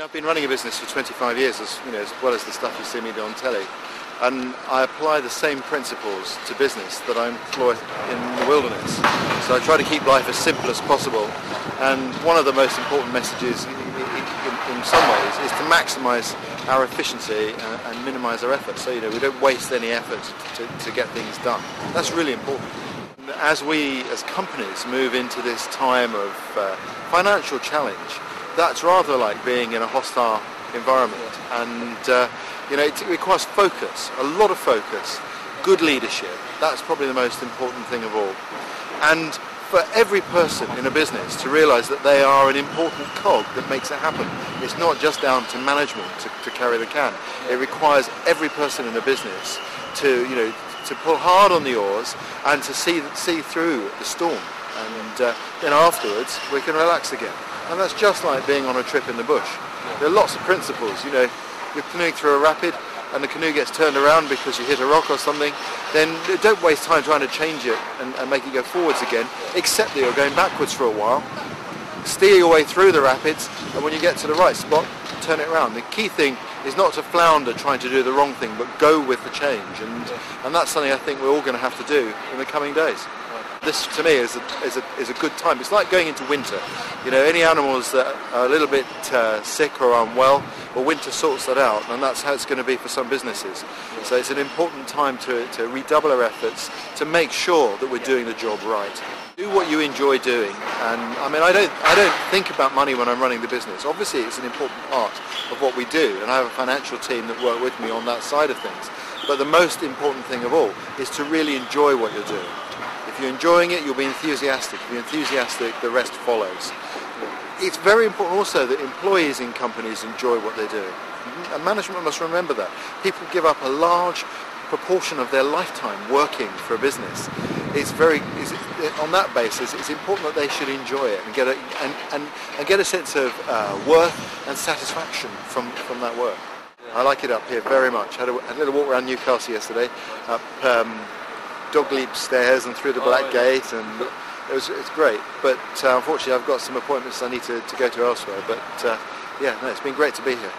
I've been running a business for 25 years, as, you know, as well as the stuff you see me do on telly. And I apply the same principles to business that I employ in the wilderness. So I try to keep life as simple as possible. And one of the most important messages, in, in some ways, is to maximise our efficiency and, and minimise our effort. So you know, we don't waste any effort to, to get things done. That's really important. As we, as companies, move into this time of uh, financial challenge, that's rather like being in a hostile environment. And, uh, you know, it requires focus, a lot of focus, good leadership. That's probably the most important thing of all. And for every person in a business to realise that they are an important cog that makes it happen. It's not just down to management to, to carry the can. It requires every person in a business to, you know, to pull hard on the oars and to see see through the storm. And uh, then afterwards, we can relax again. And that's just like being on a trip in the bush. There are lots of principles. You know, you're canoeing through a rapid and the canoe gets turned around because you hit a rock or something, then don't waste time trying to change it and, and make it go forwards again, except that you're going backwards for a while. Steer your way through the rapids and when you get to the right spot, turn it around. The key thing is not to flounder trying to do the wrong thing, but go with the change. And, and that's something I think we're all going to have to do in the coming days this to me is a, is a, is a good time. It's like going into winter. You know, any animals that are a little bit uh, sick or unwell, well, winter sorts that out, and that's how it's going to be for some businesses. So it's an important time to, to redouble our efforts to make sure that we're doing the job right. Do what you enjoy doing, and I mean, I don't, I don't think about money when I'm running the business. Obviously, it's an important part of what we do, and I have a financial team that work with me on that side of things. But the most important thing of all is to really enjoy what you're doing. If you're enjoying it, you'll be enthusiastic. If you're enthusiastic, the rest follows. It's very important also that employees in companies enjoy what they're doing. And management must remember that. People give up a large proportion of their lifetime working for a business. It's very, it's, on that basis, it's important that they should enjoy it and get a, and, and, and get a sense of uh, worth and satisfaction from, from that work. I like it up here very much. I had a, had a little walk around Newcastle yesterday, up um, dog leap stairs and through the Black oh, yeah. Gate, and it was it's great. But uh, unfortunately, I've got some appointments I need to, to go to elsewhere. But uh, yeah, no, it's been great to be here.